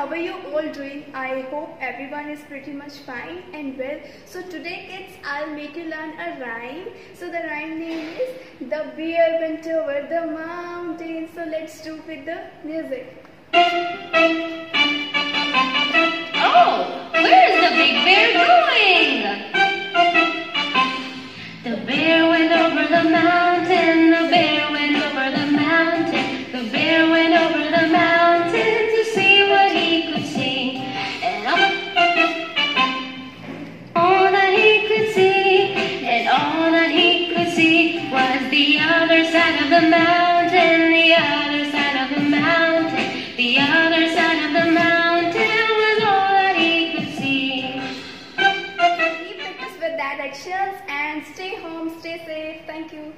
how are you all doing? I hope everyone is pretty much fine and well. So today kids, I'll make you learn a rhyme. So the rhyme name is The Bear Went Over the Mountain. So let's do with the music. Oh, where is the big bear going? The bear went over the mountain, the bear went over the mountain, the bear went over the mountain other side of the mountain, the other side of the mountain, the other side of the mountain was all that he could see. Keep the with directions and stay home, stay safe. Thank you.